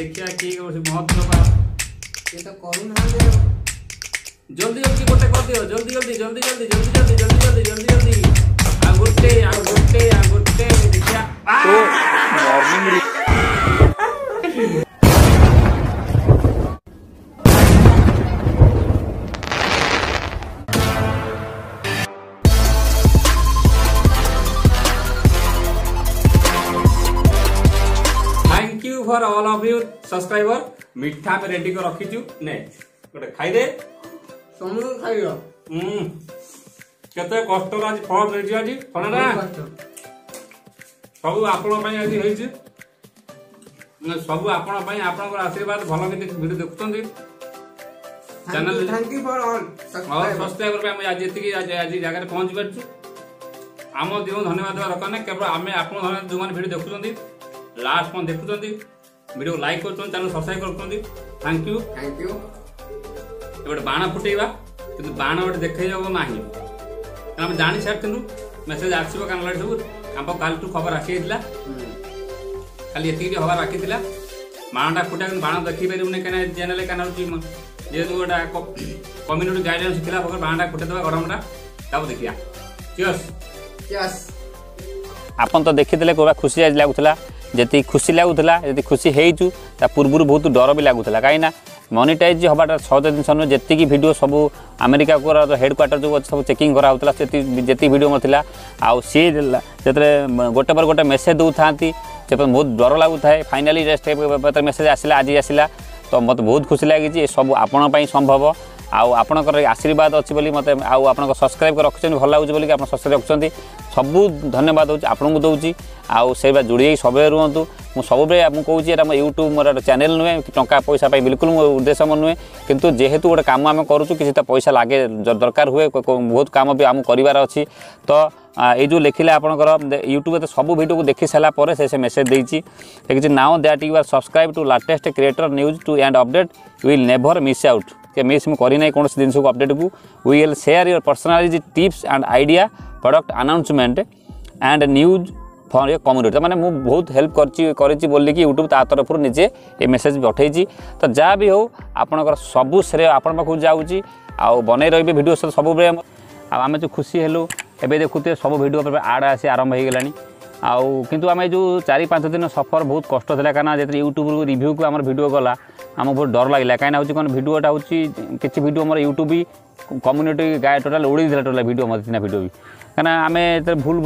ଦେଖିବା କିଏ କରୁଛି ମହତ୍ଵ ବା କିଏ ତ କରୁନାହାନ୍ତି ଜଲ୍ଦି ଜଲ୍ଦି ଗୋଟେ କରିଦିଅ ଜଲ୍ଦି ଜଲ୍ଦି ଜଲ୍ଦି ଜଲ୍ଦି ଜଲ୍ଦି ଜଲ୍ଦି ଜଲ୍ଦି ଜଲ୍ଦି ଜଲ୍ଦି ଜଲ୍ଦି ଆଉ ଗୋଟେ ଆଉ ଗୋଟେ for all of you subscriber মিঠা আমি রেডি করে রাখিছু নে গোটে খাইদে ସମସ୍ତେ ଖାଇବ କେତେ କଷ୍ଟରେ ଆଜି ଫଳ ମିଳିଛି ଆଜି ଫଳ ଫଳଟା ସବୁ ଆପଣଙ୍କ ପାଇଁ ଆଜି ହେଇଛି ସବୁ ଆପଣ ପାଇଁ ଆପଣଙ୍କର ଆଶୀର୍ବାଦ ଭଲ କି ଭିଡ଼ିଓ ଦେଖୁଛନ୍ତି ଚ୍ୟାନେଲ ସବସ୍କ୍ରାଇବର ପାଇଁ ଆମେ ଆଜି ଏତିକି ଆଜି ଜାଗାରେ ପହଞ୍ଚି ପାରିଛୁ ଆମ ଦିନକୁ ଧନ୍ୟବାଦ ଦେବା ଦରକାର ନାହିଁ କେବଳ ଆମେ ଆପଣ ଧନ୍ୟବାଦ ଯେଉଁମାନେ ଭିଡ଼ିଓ ଦେଖୁଛନ୍ତି ଲାଷ୍ଟ ପର୍ଯ୍ୟନ୍ତ ଦେଖୁଛନ୍ତି ভিডিও লাইক করছেন চ্যানেল সবসক্রাইব করছেন থ্যাংক ইউ থ্যাংক ইউ এবার বাণ ফুটাইবা কিন্তু বাণ গোটে দেখাই যাব না কারণ আমি জানি সারিলু মেসেজ আসব কারণ সব আম কালু খবর আসিযাই খালি এতকি হওয়া বাকি লা বাণটা ফুটা কিন্তু বাণ দেখি পারিবুনি কেন জেনারেল কেন হচ্ছে যেহেতু গোটা কমিউনিটি গাইডলাইন্স খিলাফ বাণটা ফুটাই দেবা গরমটা তাও দেখিয়া চিয়স চিয়স ଆପଣ ତ ଦେଖିଥିଲେ ପୁରା ଖୁସି ଆଜି ଲାଗୁଥିଲା ଯେତିକି ଖୁସି ଲାଗୁଥିଲା ଯଦି ଖୁସି ହେଇଛୁ ତା ପୂର୍ବରୁ ବହୁତ ଡର ବି ଲାଗୁଥିଲା କାହିଁକିନା ମନିଟାଇଜ୍ ହେବାଟା ସହଜ ଜିନିଷ ନୁହେଁ ଯେତିକି ଭିଡ଼ିଓ ସବୁ ଆମେରିକାକୁ ହେଡ଼କ୍ୱାର୍ଟର ଯେଉଁ ଅଛି ସବୁ ଚେକିଂ କରାହେଉଥିଲା ସେତିକି ଯେତିକି ଭିଡ଼ିଓ ମୋର ଥିଲା ଆଉ ସିଏ ଯେତେବେଳେ ଗୋଟେ ପରେ ଗୋଟେ ମେସେଜ୍ ଦେଉଥାନ୍ତି ସେତେବେଳେ ବହୁତ ଡର ଲାଗୁଥାଏ ଫାଇନାଲି ମେସେଜ୍ ଆସିଲା ଆଜି ଆସିଲା ତ ମୋତେ ବହୁତ ଖୁସି ଲାଗିଛି ଏସବୁ ଆପଣଙ୍କ ପାଇଁ ସମ୍ଭବ ଆଉ ଆପଣଙ୍କର ଆଶୀର୍ବାଦ ଅଛି ବୋଲି ମୋତେ ଆଉ ଆପଣଙ୍କ ସବସ୍କ୍ରାଇବ୍ ରଖିଛନ୍ତି ଭଲ ଲାଗୁଛି ବୋଲିକି ଆପଣ ସବସ୍କ୍ରାଇବ୍ ରଖିଛନ୍ତି ସବୁ ଧନ୍ୟବାଦ ହେଉଛି ଆପଣଙ୍କୁ ଦେଉଛି ଆଉ ସେଇଟା ଯୋଡ଼ି ହେଇ ସବେ ରୁହନ୍ତୁ ମୁଁ ସବୁବେଳେ ମୁଁ କହୁଛି ଏଇଟା ମୋ ୟୁଟ୍ୟୁବ୍ ମୋର ଚ୍ୟାନେଲ୍ ନୁହେଁ ଟଙ୍କା ପଇସା ପାଇଁ ବିଲକୁଲ ମୋ ଉଦ୍ଦେଶ୍ୟ ମୋର ନୁହେଁ କିନ୍ତୁ ଯେହେତୁ ଗୋଟେ କାମ ଆମେ କରୁଛୁ କିଛି ତ ପଇସା ଲାଗେ ଦରକାର ହୁଏ ବହୁତ କାମ ବି ଆମକୁ କରିବାର ଅଛି ତ ଏଇ ଯେଉଁ ଲେଖିଲେ ଆପଣଙ୍କର ୟୁଟ୍ୟୁବ୍ରେ ସବୁ ଭିଡ଼ିଓକୁ ଦେଖି ସାରିଲା ପରେ ସେ ସେ ମେସେଜ୍ ଦେଇଛି ଦେଖିଛି now that you are subscribe to latest creator news to and update will never miss out ଟିକେ ମିସ୍ ମୁଁ କରିନାହିଁ କୌଣସି ଜିନିଷକୁ ଅପଡ଼େଟ୍କୁ we will share your personality tips and idea product announcement and news for a community ମାନେ ମୁଁ ବହୁତ help କରିଛି କରିଛି ବୋଲିକି ୟୁଟ୍ୟୁବ୍ ତା ତରଫରୁ ନିଜେ ଏ ମେସେଜ୍ ପଠେଇଛି ତ ଯାହା ବି ହେଉ ଆପଣଙ୍କର ସବୁ ଶ୍ରେୟ ଆପଣ ପାଖକୁ ଯାଉଛି ଆଉ ବନେଇ ରହିବେ ଭିଡ଼ିଓ ସହିତ ସବୁବେଳେ ଆଉ ଆମେ ଯେଉଁ ଖୁସି ହେଲୁ ଏବେ ଦେଖୁଥିବେ ସବୁ ଭିଡ଼ିଓ ଉପରେ ଆଡ଼୍ ଆସି ଆରମ୍ଭ ହୋଇଗଲାଣି ଆଉ କିନ୍ତୁ ଆମେ ଯେଉଁ ଚାରି ପାଞ୍ଚ ଦିନ ସଫର ବହୁତ କଷ୍ଟ ଥିଲା କାରଣ ଯେତେବେଳେ ୟୁଟ୍ୟୁବରୁ ରିଭ୍ୟୁକୁ ଆମର ଭିଡ଼ିଓ ଗଲା ଆମକୁ ବହୁତ ଡର ଲାଗିଲା କାହିଁକିନା ହେଉଛି କ'ଣ ଭିଡ଼ିଓଟା ହେଉଛି କିଛି ଭିଡ଼ିଓ ମୋର ୟୁଟ୍ୟୁବ୍ ବି କମ୍ୟୁନିଟି ଗାଏ ଟୋଟାଲ୍ ଉଡ଼େଇ ଦେଇଥିଲା ଟୋଟାଲ୍ ଭିଡ଼ିଓ ମୋତେ ସିନା ଭିଡ଼ିଓ ବି କାହିଁକିନା ଆମେ ଯେତେବେଳେ ଭୁଲ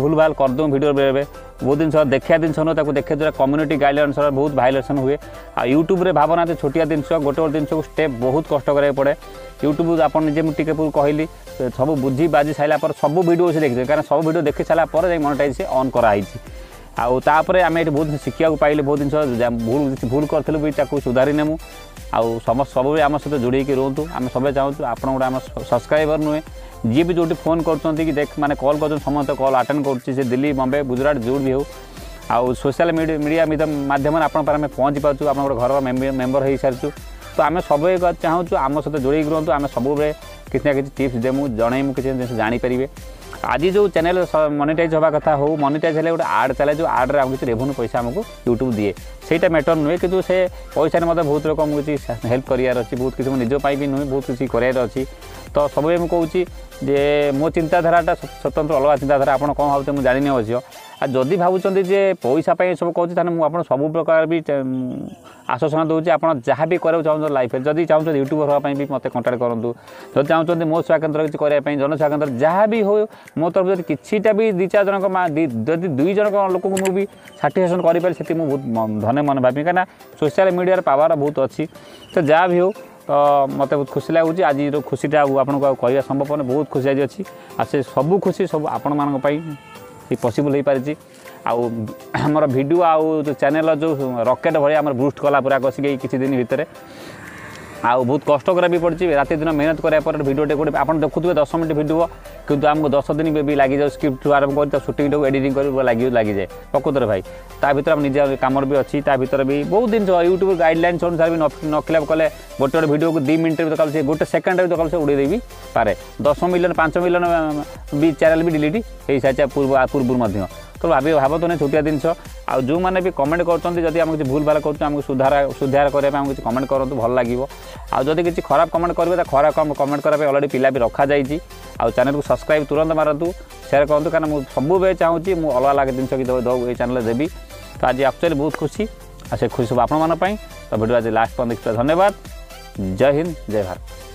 ଭୁଲ ଭାଲ କରିଦେଉ ଭିଡ଼ିଓ ବେଳେବେଳେ ବହୁତ ଜିନିଷ ଦେଖିବା ଜିନିଷ ନୁହଁ ତାକୁ ଦେଖିବା ଦ୍ୱାରା କମ୍ୟୁନିଟି ଗାଇଡ଼ଲାଇନ୍ ଅନୁସାରେ ବହୁତ ଭାଇଲେସନ୍ ହୁଏ ଆଉ ୟୁଟ୍ୟୁବ୍ରେ ଭାବନାହାନ୍ତି ଛୋଟିଆ ଜିନିଷ ଗୋଟେ ଗୋଟେ ଜିନିଷକୁ ଷ୍ଟେପ୍ ବହୁତ କଷ୍ଟ କରିବାକୁ ପଡ଼େ ୟୁଟ୍ୟୁବ୍ ଆପଣ ଯେମିତି ଟିକେ ପୂର୍ବରୁ କହିଲି ସବୁ ବୁଝି ବାଜି ସାରିଲା ପରେ ସବୁ ଭିଡ଼ିଓ ସେ ଦେଖିଦେବେ କାରଣ ସବୁ ଭିଡ଼ିଓ ଦେଖି ସାରିଲା ପରେ ଯାଇ ମନିଟାଇଜ୍ ଅନ୍ କରାହେଇଛି ଆଉ ତାପରେ ଆମେ ଏଠି ବହୁତ ଶିଖିବାକୁ ପାଇଲେ ବହୁତ ଜିନିଷ ଭୁଲ ଭୁଲ କରିଥିଲୁ ବି ତାକୁ ସୁଧାରି ନେମୁ ଆଉ ସମସ୍ତ ସବୁବେଳେ ଆମ ସହିତ ଯୋଡ଼ି ହେଇକି ରୁହନ୍ତୁ ଆମେ ସବୁବେଳେ ଚାହୁଁଛୁ ଆପଣ ଗୋଟେ ଆମ ସବସ୍କ୍ରାଇବର ନୁହେଁ ଯିଏ ବି ଯେଉଁଠି ଫୋନ୍ କରୁଛନ୍ତି କି ଦେଖ ମାନେ କଲ୍ କରୁଛନ୍ତି ସମସ୍ତେ କଲ୍ ଆଟେଣ୍ଡ କରୁଛି ସେ ଦିଲ୍ଲୀ ବମ୍ବେ ଗୁଜରାଟ ଯେଉଁଠି ବି ହେଉ ଆଉ ସୋସିଆଲ ମିଡ଼ିଆ ମାଧ୍ୟମରେ ଆପଣଙ୍କ ପାଖରେ ଆମେ ପହଞ୍ଚି ପାରୁଛୁ ଆପଣଙ୍କର ଘରର ମେମ୍ବର ହୋଇସାରିଛୁ ତ ଆମେ ସବୁବେଳେ ଚାହୁଁଛୁ ଆମ ସହିତ ଯୋଡ଼ି ରୁହନ୍ତୁ ଆମେ ସବୁବେଳେ କିଛି ନା କିଛି ଟିପ୍ସ ଦେମୁ ଜଣେଇମୁ କିଛି ଜିନିଷ ଜାଣିପାରିବେ আজি যে চ্যানেল মনিটাইজ হওয়া কথা হো মনিটাইজ হলে গোটে আড চালে যে আড্রে আমি কিছু রেভিনিউ পয়সা আমাকে ইউট্ୟୁବ୍ দিয়ে সেইটা ম্যাটর নুহে কিন্তু সে পয়সার মধ্যে বহুত লোক আমি কিছু হেল্প করিয়ার অছি বহুত কিছু নিজ পাই নুহে বহুত কিছু করিয়ার অছি তো সবাই আমি কৌছি যে মো চিন্তাধারাটা স্বতন্ত্র অলগা চিন্তাধারা আপনার কম ভাবতে মু জানি অবশ্য আর যদি ভাবুଛନ୍ତି যে পয়সা পাই এসব কହୁଛି তাহলে ମୁଁ ଆପଣ ସବୁ ପ୍ରକାର ବି ଆଶ୍ୱାସନା ଦେଉଛି ଆପଣ ଯାହା ବି କରିବାକୁ ଚାହୁଁଛନ୍ତି ଲାଇଫ୍ରେ ଯଦି ଚାହୁଁଛନ୍ତି ୟୁଟ୍ୟୁବର୍ ହେବା ପାଇଁ ବି ମୋତେ କଣ୍ଟାକ୍ଟ କରନ୍ତୁ ଯଦି ଚାହୁଁଛନ୍ତି ମୋ ସେବା କେନ୍ଦ୍ର କିଛି କରିବା ପାଇଁ ଜନସେବା କେନ୍ଦ୍ର ଯାହା ବି ହେଉ ମୋ ତରଫରୁ ଯଦି କିଛିଟା ବି ଦୁଇ ଚାରି ଜଣଙ୍କ ଯଦି ଦୁଇ ଜଣଙ୍କ ଲୋକଙ୍କୁ ମୁଁ ବି ସାଟିସ୍ଫେକ୍ସନ୍ କରିପାରେ ସେଠି ମୁଁ ବହୁତ ଧନ୍ୟ ମନେ ଭାବିବି କାହିଁକିନା ସୋସିଆଲ୍ ମିଡ଼ିଆର ପାୱାର ବହୁତ ଅଛି ତ ଯାହା ବି ହେଉ ତ ମୋତେ ବହୁତ ଖୁସି ଲାଗୁଛି ଆଜିର ଖୁସିଟା ଆପଣଙ୍କୁ ଆଉ କହିବା ସମ୍ଭବ ନୁହେଁ ବହୁତ ଖୁସି ଆଜି ଅଛି ଆଉ ସେ ସବୁ ଖୁସି ସବୁ ଆପଣମାନଙ୍କ ପାଇଁ ବି ପସିବୁଲ୍ ହେଇପାରିଛି ଆଉ ଆମର ଭିଡ଼ିଓ ଆଉ ଚ୍ୟାନେଲ୍ର ଯେଉଁ ରକେଟ୍ ଭଳିଆ ଆମର ବୁଷ୍ଟ କଲା ପୁରା କଷିକି କିଛି ଦିନ ଭିତରେ আউ বহু কষ্ট করা পড়ছি রাতে দিন মেহনত করার পরে ভিডিওটি গোটে আপনার দেখুবে দশ মিনিট ভিডিও কিন্তু আমি দশ দিন বেবি লাগি যাও স্ক্রিপ্ট আরম্ভ করি তা সুটিংটা এডিটিং করি লাগি যায় প্রকৃতরে ভাই তা ভিতরে আমি নিজের কামর বি অছি তা ভিতরে বি বহু জিনিস ইউট্যুব গাইডলাইন্স অনুসারে বি নখিলাপ কলে গোটে গোটে ভিডিও দুই মিনিটে দোকান সে গোটে সেকেন্ডে বি সে উড়াই দেবি পারে দশ মিলিয়ন পাঁচ মিলিয়ন বি চ্যানেল বি ডিলিট হয়ে সারিছে পূর্ব পূর্ব ତେଣୁ ଭାବି ଭାବନ୍ତୁନି ଛୋଟିଆ ଜିନିଷ ଆଉ ଯେଉଁମାନେ ବି କମେଣ୍ଟ କରୁଛନ୍ତି ଯଦି ଆମେ କିଛି ଭୁଲ ଭାଲ କରୁଛୁ ଆମକୁ ସୁଧାର ସୁଧାର କରିବା ପାଇଁ ଆମକୁ କିଛି କମେଣ୍ଟ କରନ୍ତୁ ଭଲ ଲାଗିବ ଆଉ ଯଦି କିଛି ଖରାପ କମେଣ୍ଟ କରିବେ ତା ଖରାପ କମେଣ୍ଟ କରିବା ପାଇଁ ଅଲରେଡ଼ି ପିଲା ବି ରଖାଯାଇଛି ଆଉ ଚ୍ୟାନେଲକୁ ସବସ୍କ୍ରାଇବ୍ ତୁରନ୍ତ ମାରନ୍ତୁ ସେୟାର କରନ୍ତୁ କାରଣ ମୁଁ ସବୁବେଳେ ଚାହୁଁଛି ମୁଁ ଅଲଗା ଅଲଗା ଜିନିଷ କି ଏଇ ଚ୍ୟାନେଲରେ ଦେବି ତ ଆଜି ଆକ୍ଚୁଆଲି ବହୁତ ଖୁସି ଆଉ ସେ ଖୁସି ସବୁ ଆପଣମାନଙ୍କ ପାଇଁ ତ ଭିଡ଼ିଓ ଆଜି ଲାଷ୍ଟ ପର୍ଯ୍ୟନ୍ତ ଦେଖିଥିବା ଧନ୍ୟବାଦ ଜୟ ହିନ୍ଦ ଜୟ ଭାରତ